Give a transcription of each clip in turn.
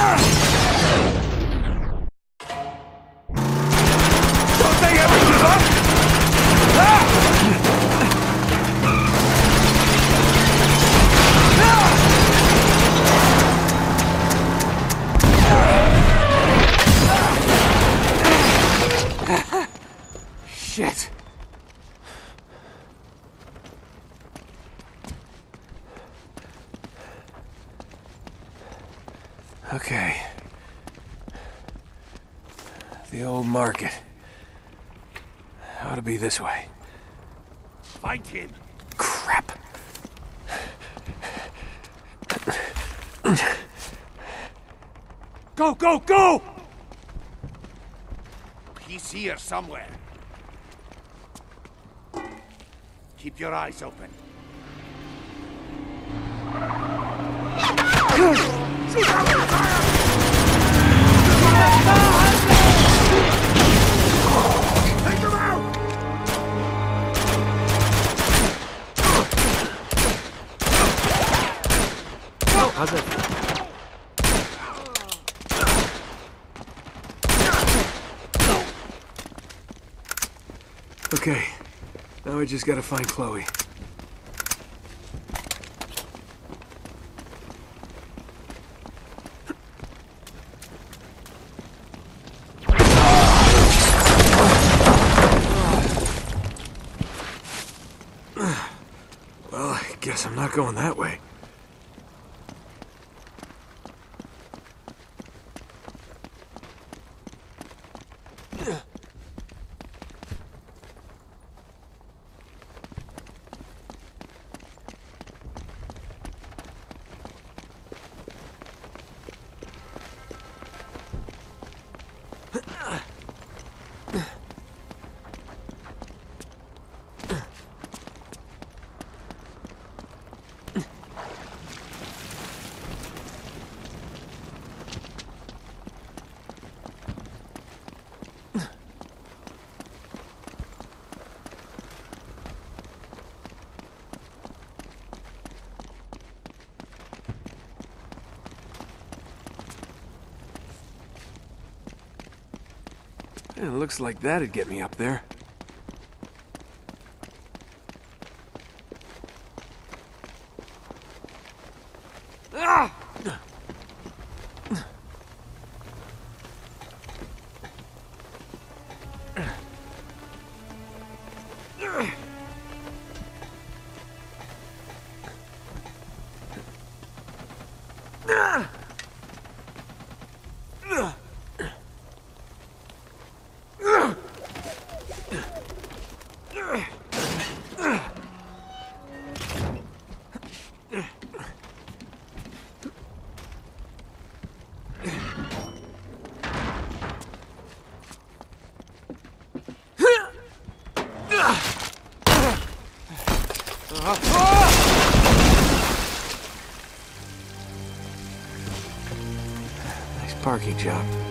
Ah! Okay. The old market. Ought to be this way. Find him! Crap! Go, go, go! He's here somewhere. Keep your eyes open. Okay. Now we just gotta find Chloe. Well, I guess I'm not going that way. Yeah, looks like that'd get me up there. Parking job.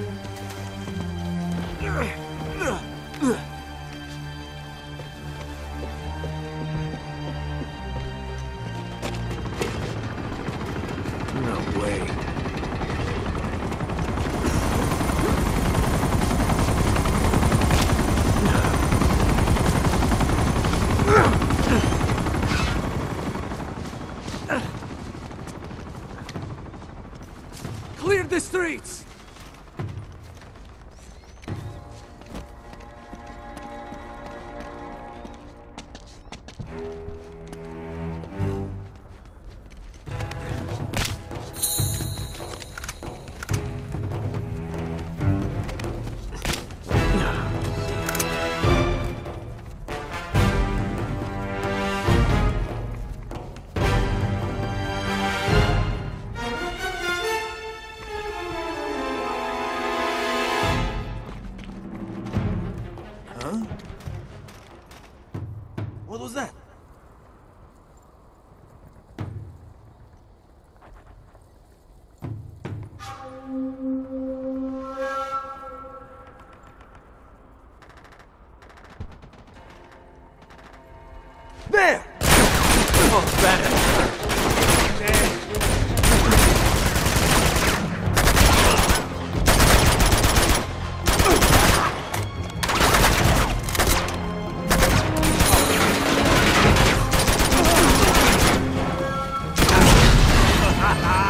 ha ha!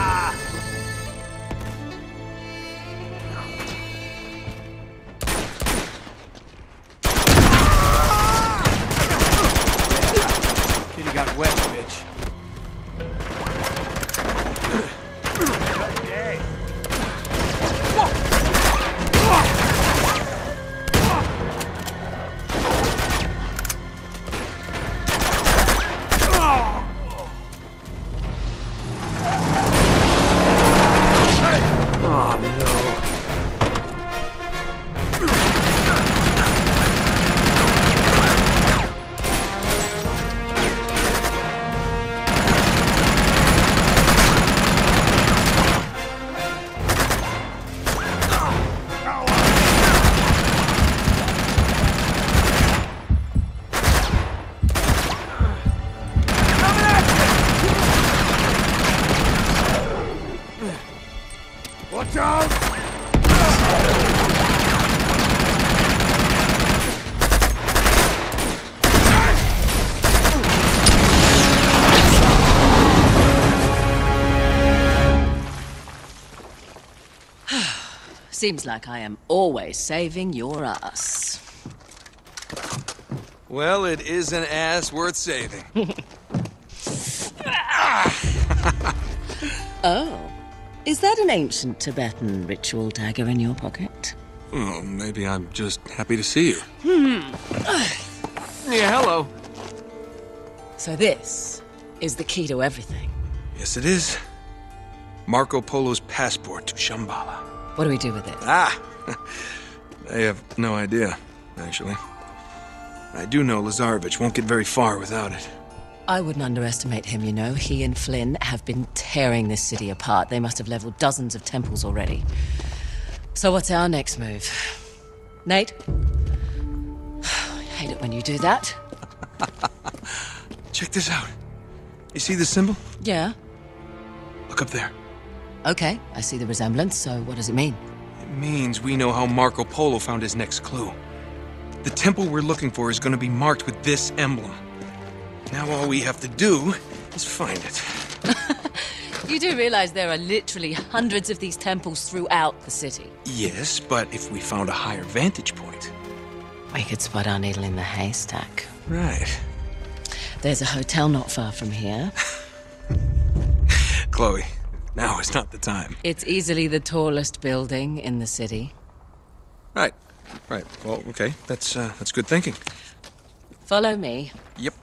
Seems like I am always saving your ass. Well, it is an ass worth saving. Oh. Is that an ancient Tibetan ritual dagger in your pocket? Well, maybe I'm just happy to see you. Hmm. Yeah, hello. So this is the key to everything. Yes, it is. Marco Polo's passport to Shambhala. What do we do with it? Ah! I have no idea, actually. I do know Lazarevic won't get very far without it. I wouldn't underestimate him, you know. He and Flynn have been tearing this city apart. They must have leveled dozens of temples already. So what's our next move? Nate? I hate it when you do that. Check this out. You see this symbol? Yeah. Look up there. Okay, I see the resemblance, so what does it mean? It means we know how Marco Polo found his next clue. The temple we're looking for is going to be marked with this emblem. Now all we have to do is find it. You do realize there are literally hundreds of these temples throughout the city. Yes, but if we found a higher vantage point. We could spot our needle in the haystack. Right. There's a hotel not far from here. Chloe, now is not the time. It's easily the tallest building in the city. Right. Right. Well, okay. That's uh, that's good thinking. Follow me. Yep.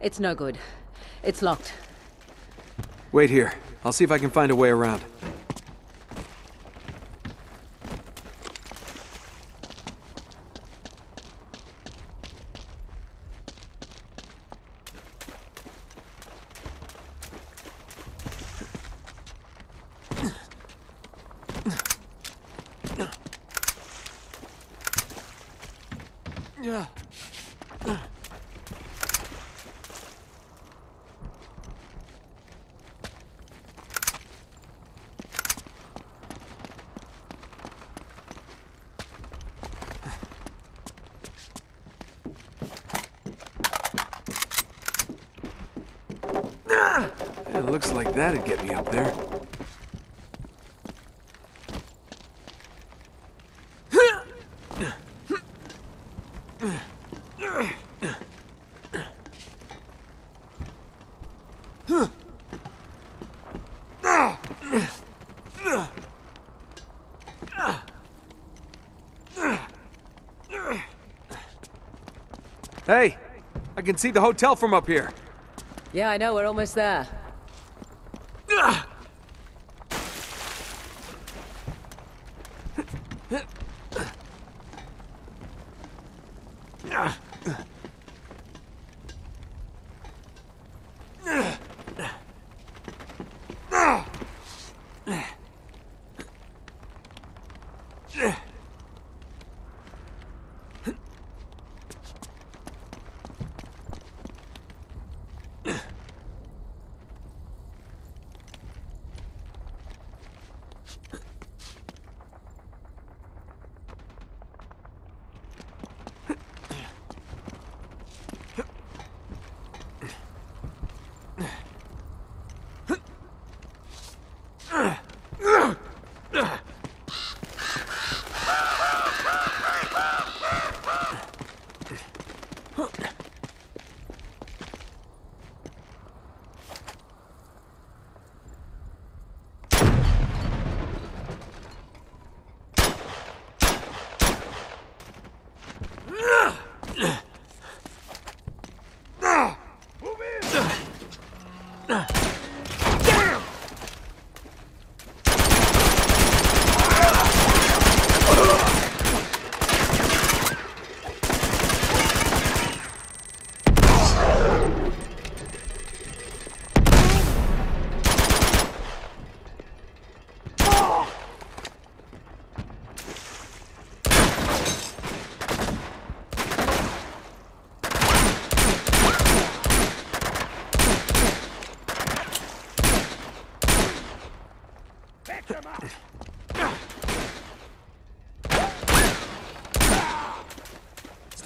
It's no good. It's locked. Wait here. I'll see if I can find a way around. Yeah. It looks like that'd get me up there. Hey, I can see the hotel from up here. Yeah, I know, we're almost there.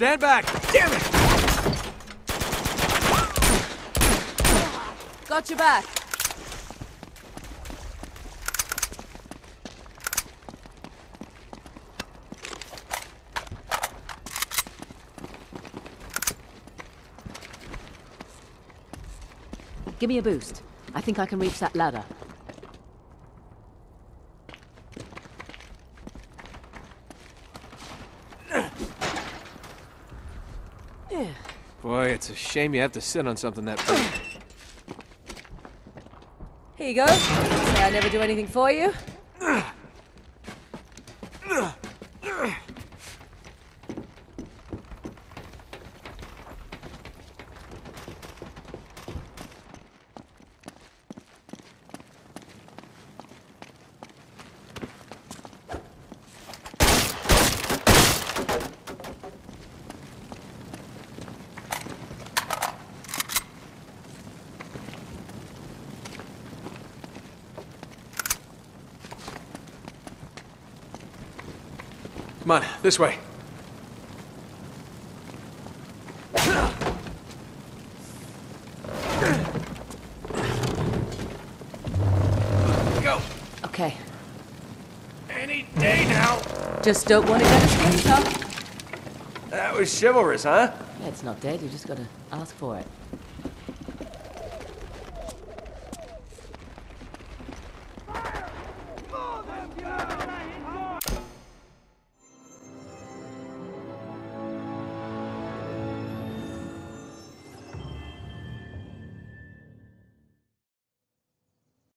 Stand back! Damn it! Got your back. Give me a boost. I think I can reach that ladder. Boy, it's a shame you have to sit on something that big. Here you go. Say I never do anything for you. Come on, this way. Go! Okay. Any day now! Just don't want to get a skin. That was chivalrous, huh? Yeah, it's not dead. You just gotta ask for it.